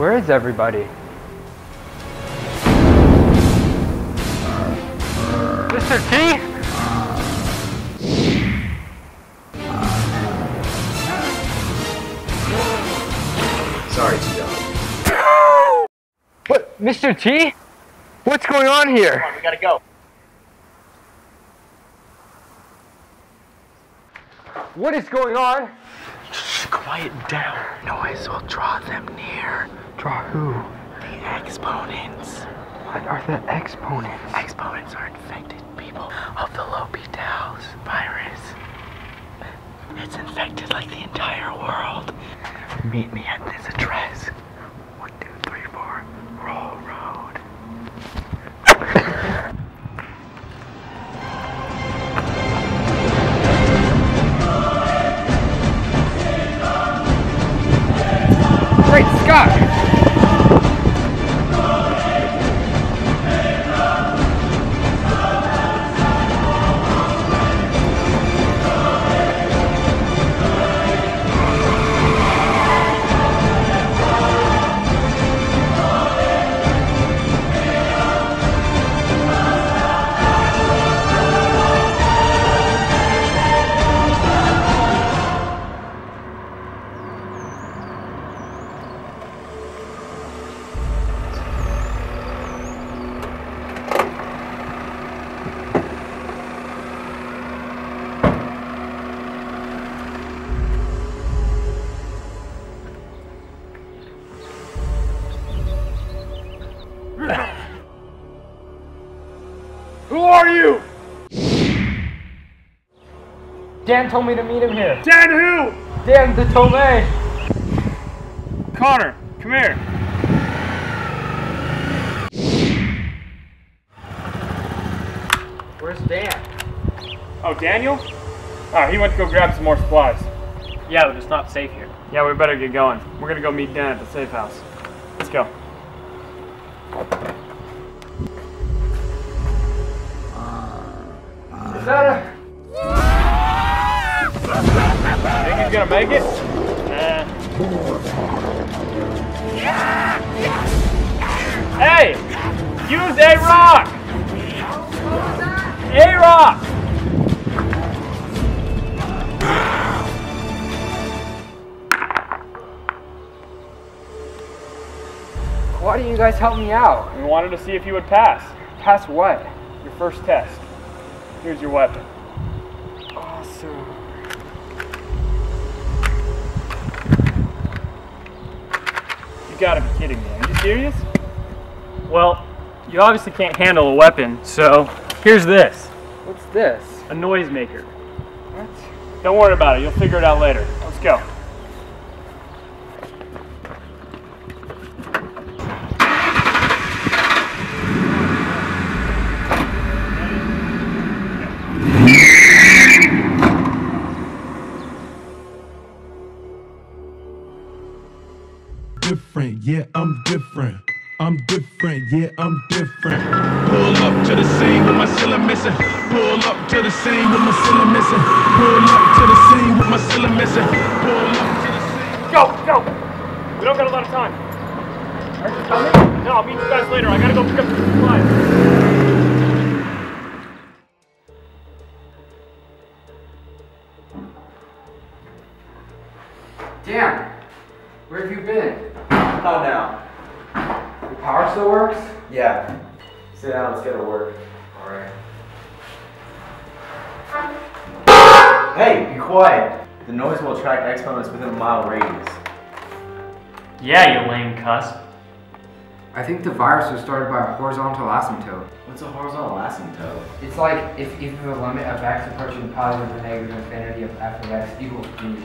Where is everybody? Mr. T? Sorry, T-Dog. What, Mr. T? What's going on here? We gotta go. What is going on? Quiet down. Noise will draw them near. Draw who? The exponents. What are the exponents? Exponents are infected people of the Lopi virus. It's infected like the entire world. Meet me at this address. Dan told me to meet him here. Dan who? Dan the Tomei! Connor, come here. Where's Dan? Oh, Daniel? Oh, he went to go grab some more supplies. Yeah, but it's not safe here. Yeah, we better get going. We're gonna go meet Dan at the safe house. Let's go. He's gonna make it? Nah. Hey! Use A rock! A rock! Why do you guys help me out? We wanted to see if you would pass. Pass what? Your first test. Here's your weapon. Gotta be kidding me. Are you serious? Well, you obviously can't handle a weapon, so here's this What's this? a noisemaker. What? Don't worry about it, you'll figure it out later. Let's go. Different, yeah, I'm different. I'm different, yeah, I'm different. Pull up to the scene with my ceiling missing. Pull up to the scene with my ceiling missing. Pull up to the scene with my ceiling missing. Pull up to the scene. Go, go! We don't got a lot of time. Are you coming? No, I'll meet you guys later. I gotta go pick up the supplies. Dan! Where have you been? Calm down. The power still works? Yeah. Sit down, let's get to work. Alright. Hey, be quiet. The noise will attract exponents within a mile radius. Yeah, you lame cuss. I think the virus was started by a horizontal asymptote. What's a horizontal asymptote? It's like if, if the limit of x approaching positive or negative infinity of f of x equals b.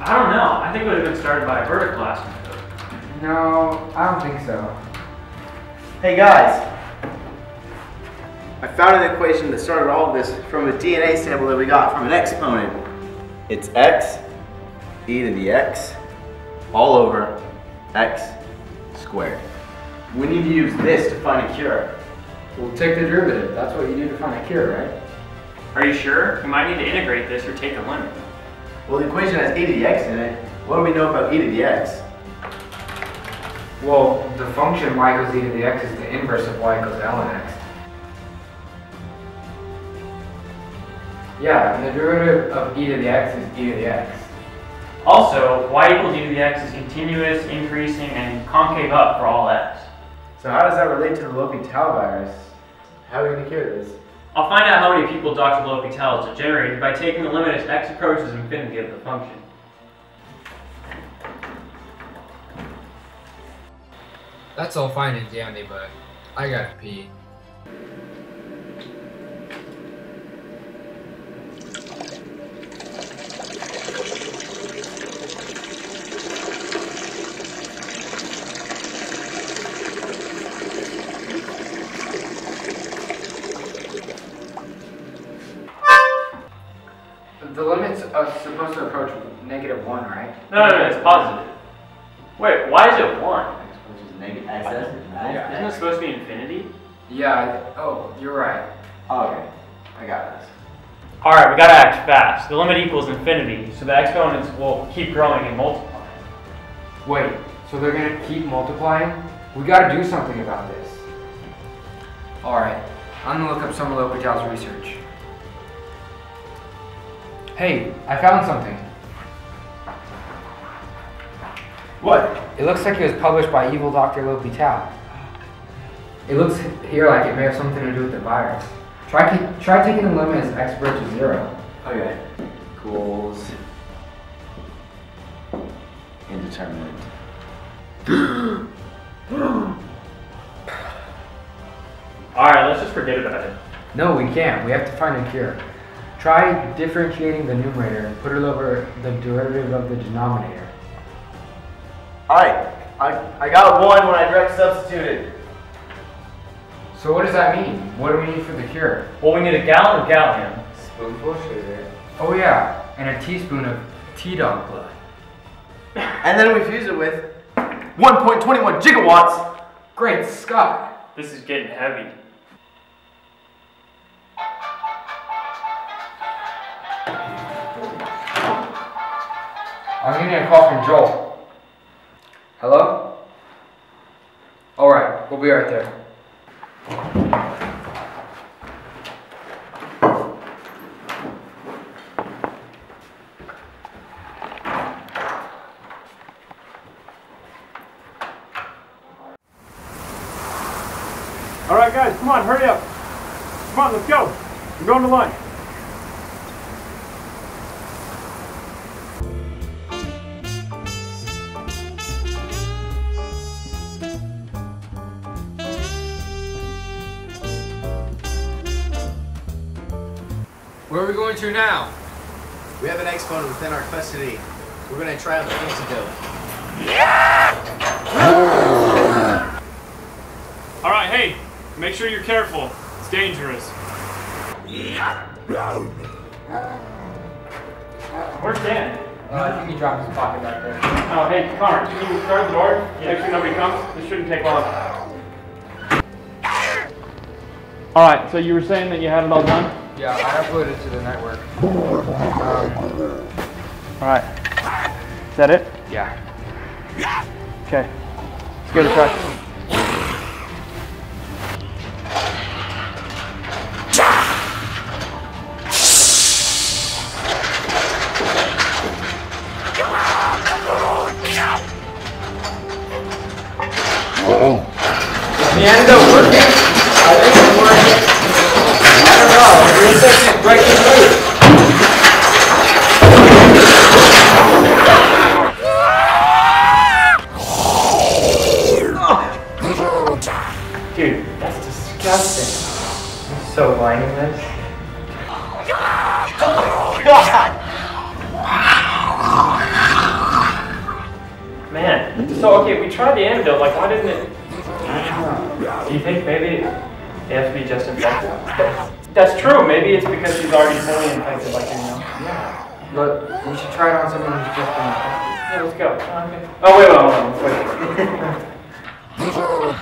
I don't know. I think it would have been started by a vertical asymptote. No, I don't think so. Hey guys! I found an equation that started all of this from a DNA sample that we got from an exponent. It's x e to the x all over x squared. We need to use this to find a cure. We'll take the derivative. That's what you do to find a cure, right? Are you sure? You might need to integrate this or take a limit. Well, the equation has e to the x in it. What do we know about e to the x? Well, the function y equals e to the x is the inverse of y equals ln x. Yeah, and the derivative of e to the x is e to the x. Also, y equals e to the x is continuous, increasing, and concave up for all x. So how does that relate to the L'Hopital virus? How are we gonna cure this? I'll find out how many people Dr. L'Hopital has generated by taking the limit as x approaches infinity of the function. That's all fine and dandy, but I gotta pee. Approach negative one, right? No, no, no, it's positive. Wait, why is it 1? Which is negative x. Yeah. Isn't it supposed to be infinity? Yeah. I- Oh, you're right. Oh, okay. I got this. Alright, we gotta act fast. The limit equals infinity, so the exponents will keep growing and multiplying. Wait, so they're gonna keep multiplying? We gotta do something about this. Alright, I'm gonna look up some of L'Hopital's research. Hey, I found something. What? It looks like it was published by evil Dr. L'Hopital. It looks here like it may have something to do with the virus. Try, try taking the limit as x approaches zero. Okay. Equals indeterminate. Alright, let's just forget about it. No, we can't. We have to find a cure. Try differentiating the numerator and put it over the derivative of the denominator. Alright. I, I got one when I direct substituted. So what does that mean? What do we need for the cure? Well, we need a gallon of gallium. Spoonful of sugar. Oh yeah, and a teaspoon of T-dog blood. And then we fuse it with 1.21 gigawatts. Great Scott! This is getting heavy. I'm getting a call from Joel. Hello? Alright, we'll be right there. All right, guys, come on, hurry up. Come on, let's go. We're going to lunch. Where are we going to now? We have an exponent within our custody. We're gonna try out the antidote. Yeah! All right, hey, make sure you're careful. It's dangerous. Where's Dan? Uh, I think he dropped his pocket back there. Oh, hey, Connor, can you guard the door? Make sure nobody comes. This shouldn't take long. All right, so you were saying that you had it all done? Yeah, I uploaded it to the network. Um, All right. Is that it? Yeah. Okay. Let's give it a try. The antidote working? I think it's working. Dude, that's disgusting. I'm so lining this. Man, so okay, we tried the antidote, like why didn't it? Do you think maybe it has to be just infected? That's true. Maybe it's because she's already fully infected, like you know. Yeah. Look, we should try it on someone who's just been infected. Yeah, let's go. Oh, okay. oh wait, wait, wait, wait.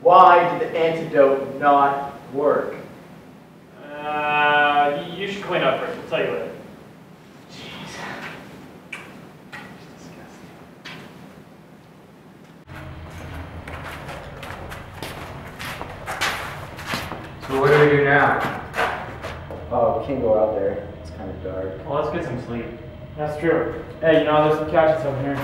Why did the antidote not work? You- you should clean up first. I'll tell you later. So what do we do now? Oh, we can't go out there. It's kind of dark. Well, let's get some sleep. That's true. Hey, you know, there's some couches over here.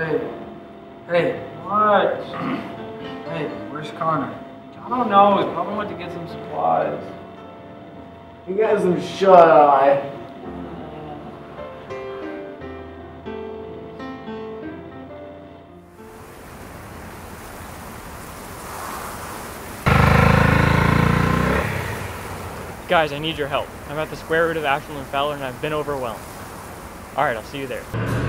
Hey, hey, What? hey, where's Connor? I don't know. He probably went to get some supplies. You got some shut eye. Guys, I need your help. I'm at the square root of Ashland and Fowler and I've been overwhelmed. Alright, I'll see you there.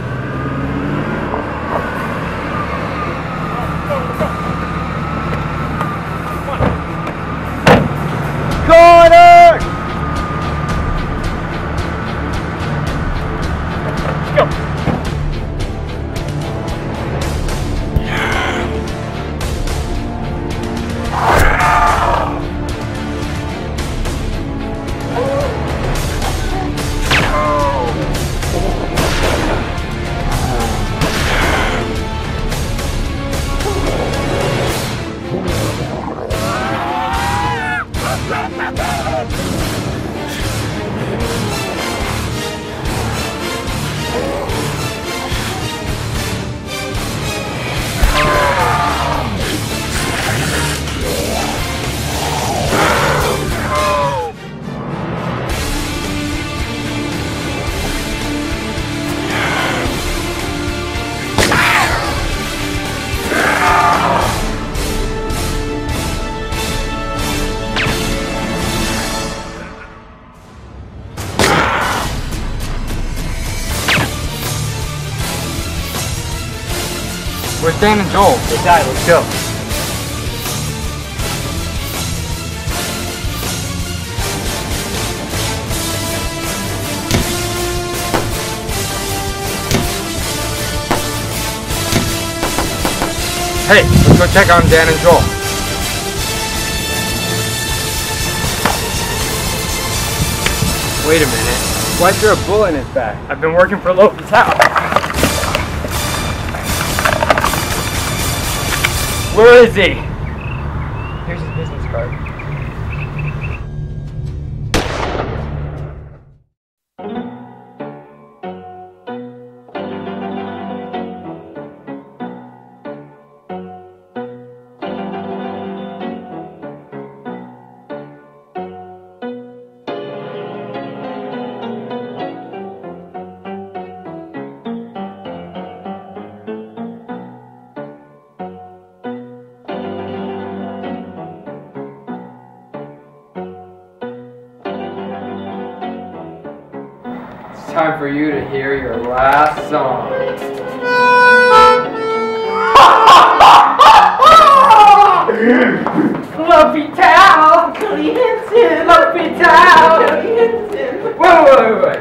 Dan and Joel? They died, let's go. Hey, let's go check on Dan and Joel. Wait a minute. Why's there a bullet in his back? I've been working for Logan's house. Where is he? Here's his business card. time for you to hear your last song. Fluffy towel, Clinton, fluffy towel, Clinton. Wait, wait, wait.